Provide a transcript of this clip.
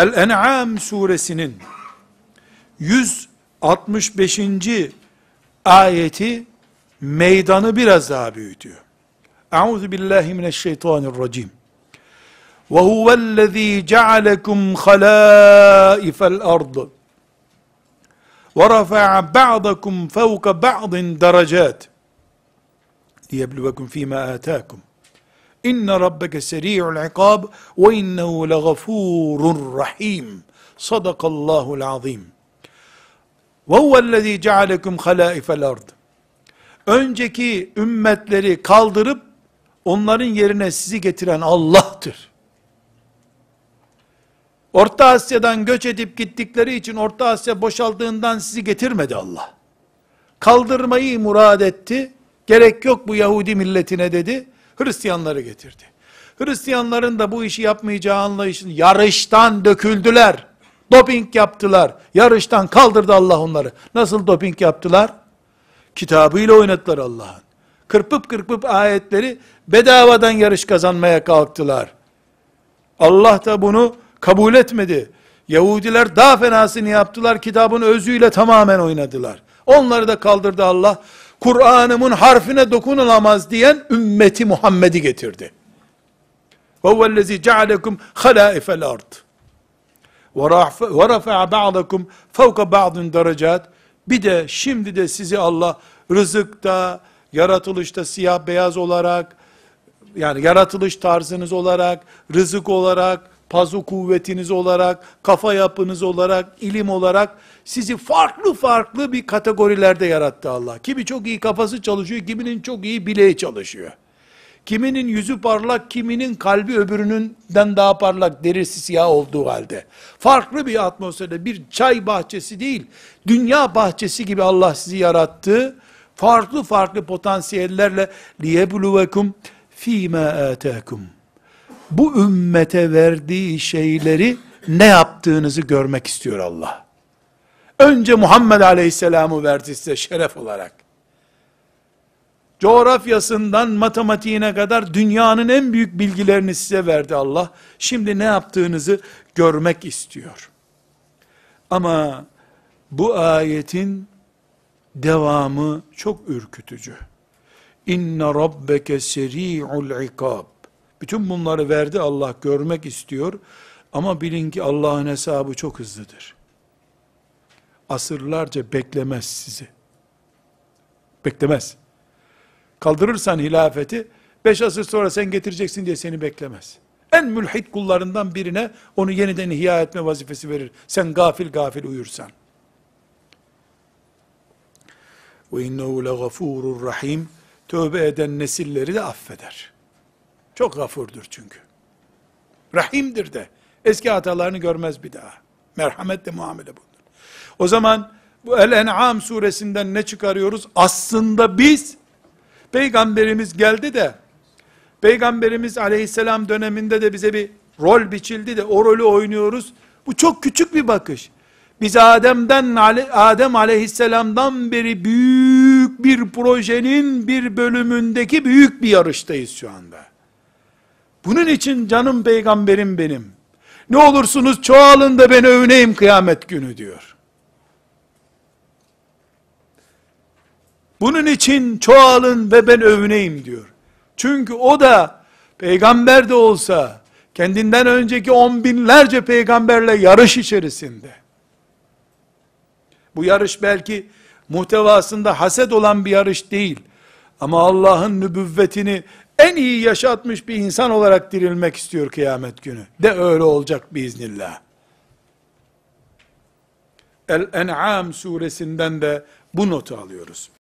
El-En'am suresinin 165. ayeti meydanı biraz daha büyütüyor. Euzu billahi mineşşeytanirracim. Ve huvellezî cealekum halâifel ard. Ve rafa'a ba'dakum fevka ba'din derecات. Liyebluvekum fîmâ âtâkum. İnne rabbeke seri'ul ikab ve innehu legafurur rahim. Sadakallahul azim. Ve huvellezî cealekum halâifel ard. Önceki ümmetleri kaldırıp onların yerine sizi getiren Allah'tır. Orta Asya'dan göç edip gittikleri için Orta Asya boşaldığından sizi getirmedi Allah. Kaldırmayı murad etti. Gerek yok bu Yahudi milletine dedi. Hristiyanları getirdi. Hristiyanların da bu işi yapmayacağı anlayışın yarıştan döküldüler. Doping yaptılar. Yarıştan kaldırdı Allah onları. Nasıl doping yaptılar? Kitabıyla oynadılar Allah'ın. Kırpıp kırpıp ayetleri bedavadan yarış kazanmaya kalktılar. Allah da bunu kabul etmedi. Yahudiler daha fenasını yaptılar. Kitabın özüyle tamamen oynadılar. Onları da kaldırdı Allah. Kur'an'ımın harfine dokunulamaz diyen ümmeti Muhammed'i getirdi. وَهُوَ الَّذ۪ي جَعَلَكُمْ خَلَائِفَ الْأَرْضِ وَرَفَعَ بَعْضَكُمْ فَوْقَ بَعْضٍ derecat. Bir de şimdi de sizi Allah rızıkta, yaratılışta siyah beyaz olarak, yani yaratılış tarzınız olarak, rızık olarak, pazu kuvvetiniz olarak, kafa yapınız olarak, ilim olarak sizi farklı farklı bir kategorilerde yarattı Allah. Kimi çok iyi kafası çalışıyor, kiminin çok iyi bileği çalışıyor. Kiminin yüzü parlak, kiminin kalbi öbürününden daha parlak, derisi siyah olduğu halde. Farklı bir atmosferde, bir çay bahçesi değil, dünya bahçesi gibi Allah sizi yarattı. Farklı farklı potansiyellerle liyebluvekum fîmâ âtâkum. Bu ümmete verdiği şeyleri ne yaptığınızı görmek istiyor Allah. Önce Muhammed Aleyhisselam'ı verdi size şeref olarak coğrafyasından matematiğine kadar dünyanın en büyük bilgilerini size verdi Allah. Şimdi ne yaptığınızı görmek istiyor. Ama bu ayetin devamı çok ürkütücü. İnne rabbeke seri'ul ikab. Bütün bunları verdi Allah görmek istiyor. Ama bilin ki Allah'ın hesabı çok hızlıdır. Asırlarca beklemez sizi. Beklemez kaldırırsan hilafeti, beş asır sonra sen getireceksin diye seni beklemez. En mülhit kullarından birine onu yeniden ihya etme vazifesi verir. Sen gafil gafil uyursan. Ve innehu legafurur rahim. Tövbe eden nesilleri de affeder. Çok gafurdur çünkü. Rahimdir de. Eski hatalarını görmez bir daha. Merhametle muamele bulunur. O zaman bu El-En'am suresinden ne çıkarıyoruz? Aslında biz Peygamberimiz geldi de, Peygamberimiz aleyhisselam döneminde de bize bir rol biçildi de o rolü oynuyoruz. Bu çok küçük bir bakış. Biz Adem'den Adem aleyhisselamdan beri büyük bir projenin bir bölümündeki büyük bir yarıştayız şu anda. Bunun için canım peygamberim benim. Ne olursunuz çoğalın da ben övüneyim kıyamet günü diyor. Bunun için çoğalın ve ben övüneyim diyor. Çünkü o da peygamber de olsa kendinden önceki on binlerce peygamberle yarış içerisinde. Bu yarış belki muhtevasında haset olan bir yarış değil. Ama Allah'ın nübüvvetini en iyi yaşatmış bir insan olarak dirilmek istiyor kıyamet günü. De öyle olacak biiznillah. El-En'am suresinden de bu notu alıyoruz.